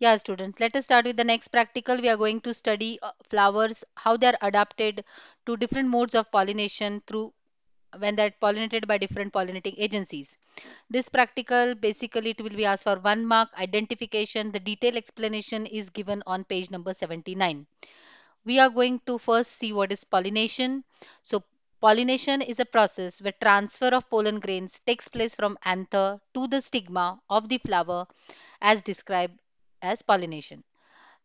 Yeah, students, let us start with the next practical. We are going to study uh, flowers, how they are adapted to different modes of pollination through when they're pollinated by different pollinating agencies. This practical, basically, it will be asked for one mark identification. The detailed explanation is given on page number 79. We are going to first see what is pollination. So, pollination is a process where transfer of pollen grains takes place from anther to the stigma of the flower as described as pollination.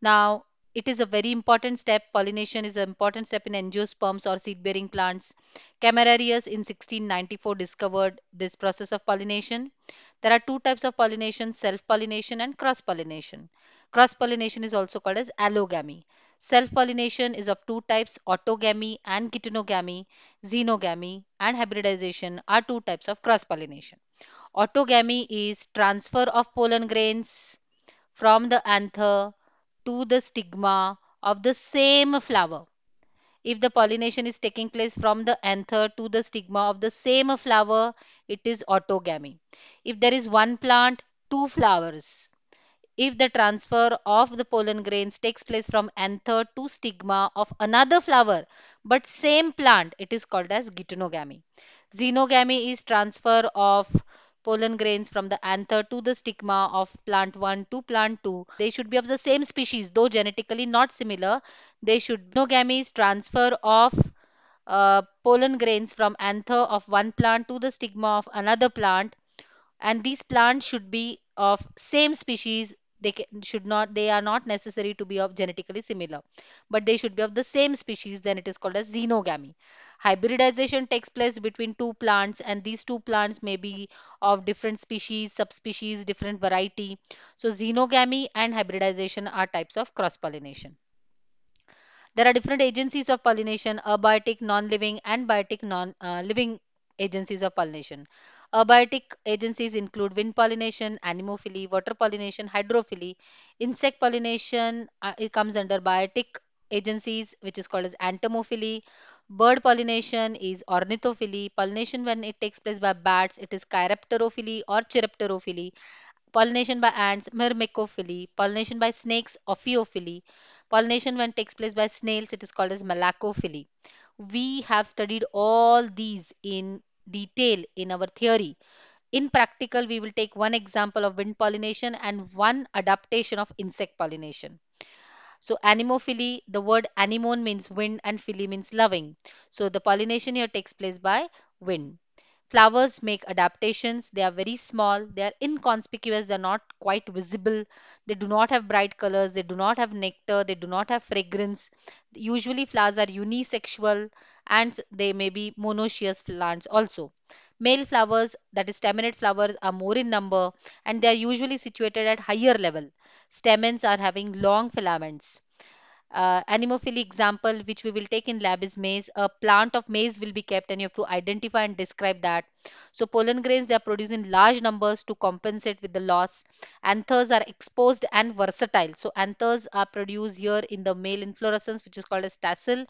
Now, it is a very important step. Pollination is an important step in angiosperms or seed-bearing plants. Camerarius in 1694 discovered this process of pollination. There are two types of pollination, self-pollination and cross-pollination. Cross-pollination is also called as allogamy. Self-pollination is of two types, autogamy and geitonogamy. Xenogamy and hybridization are two types of cross-pollination. Autogamy is transfer of pollen grains from the anther to the stigma of the same flower. If the pollination is taking place from the anther to the stigma of the same flower, it is autogamy. If there is one plant, two flowers. If the transfer of the pollen grains takes place from anther to stigma of another flower, but same plant, it is called as geitonogamy. Xenogamy is transfer of pollen grains from the anther to the stigma of plant 1 to plant 2. They should be of the same species, though genetically not similar. They should xenogamy is transfer of uh, pollen grains from anther of one plant to the stigma of another plant and these plants should be of same species they should not they are not necessary to be of genetically similar but they should be of the same species then it is called as xenogamy. Hybridization takes place between two plants and these two plants may be of different species subspecies different variety. So xenogamy and hybridization are types of cross pollination there are different agencies of pollination, abiotic, non-living and biotic non-living uh, agencies of pollination. Abiotic agencies include wind pollination, anemophily, water pollination, hydrophily. Insect pollination uh, it comes under biotic agencies which is called as entomophily. Bird pollination is ornithophily. Pollination when it takes place by bats it is chiropterophily or chiropterophily. Pollination by ants, myrmecophily. Pollination by snakes, ophiophily. Pollination when takes place by snails, it is called as malacophily. We have studied all these in detail in our theory. In practical, we will take one example of wind pollination and one adaptation of insect pollination. So anemophily, the word anemone means wind and phily means loving. So the pollination here takes place by wind. Flowers make adaptations. They are very small. They are inconspicuous. They are not quite visible. They do not have bright colors. They do not have nectar. They do not have fragrance. Usually flowers are unisexual and they may be monoecious plants also. Male flowers, that is staminate flowers, are more in number and they are usually situated at higher level. Stamens are having long filaments uh, anemophily example which we will take in lab is maize. A plant of maize will be kept and you have to identify and describe that. So pollen grains they are produced in large numbers to compensate with the loss. Anthers are exposed and versatile. So anthers are produced here in the male inflorescence which is called as tassel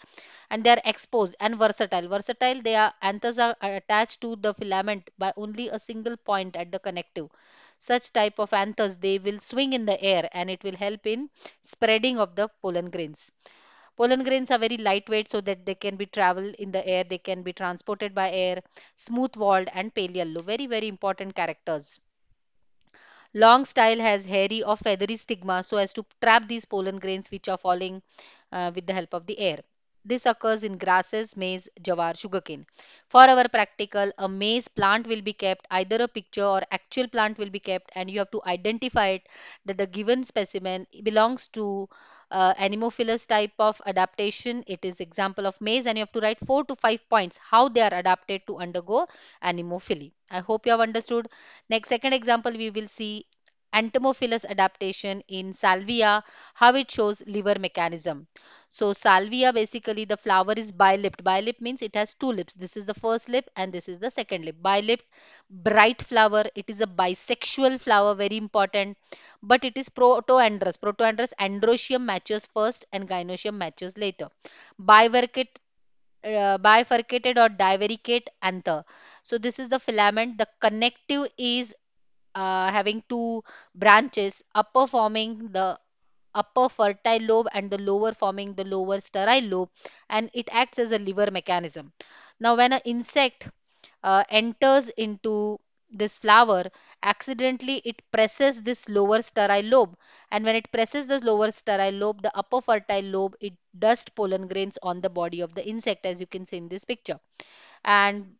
and they are exposed and versatile. Versatile they are anthers are attached to the filament by only a single point at the connective such type of anthers they will swing in the air and it will help in spreading of the pollen grains. Pollen grains are very lightweight so that they can be travel in the air they can be transported by air smooth walled and pale yellow very very important characters. Long style has hairy or feathery stigma so as to trap these pollen grains which are falling uh, with the help of the air this occurs in grasses, maize, jawar, sugarcane. For our practical, a maize plant will be kept, either a picture or actual plant will be kept and you have to identify it that the given specimen belongs to uh, anemophilous type of adaptation. It is example of maize and you have to write 4 to 5 points how they are adapted to undergo anemophily. I hope you have understood. Next second example we will see entomophilous adaptation in salvia, how it shows lever mechanism. So salvia basically the flower is bilipped. Bilipped means it has two lips. This is the first lip and this is the second lip. Bilipped, bright flower. It is a bisexual flower, very important. But it is protoandrous. Protoandrous androecium matures first and gynoecium matures later. Bivercate uh, bifurcated or divaricate anther. So this is the filament. The connective is uh, having two branches, upper forming the upper fertile lobe and the lower forming the lower sterile lobe, and it acts as a lever mechanism. Now, when an insect uh, enters into this flower, accidentally it presses this lower sterile lobe, and when it presses the lower sterile lobe, the upper fertile lobe, it dust pollen grains on the body of the insect, as you can see in this picture. And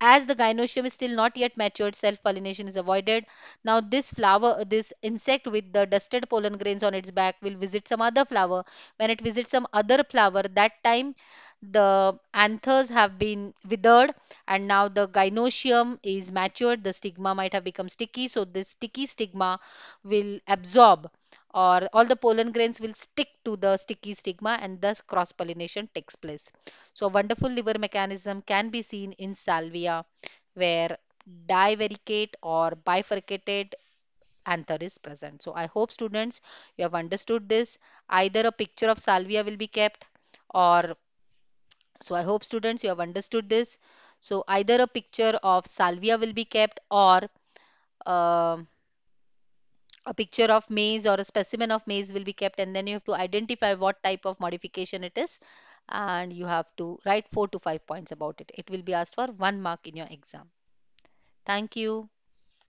as the gynoecium is still not yet matured, self-pollination is avoided. Now this flower, this insect with the dusted pollen grains on its back will visit some other flower. When it visits some other flower, that time the anthers have been withered and now the gynoecium is matured. The stigma might have become sticky. So this sticky stigma will absorb or all the pollen grains will stick to the sticky stigma and thus cross pollination takes place. So wonderful lever mechanism can be seen in salvia where divaricate or bifurcated anther is present. So I hope students you have understood this. Either a picture of salvia will be kept or so I hope students you have understood this. So either a picture of salvia will be kept or uh, a picture of maize or a specimen of maize will be kept and then you have to identify what type of modification it is and you have to write four to five points about it. It will be asked for one mark in your exam. Thank you.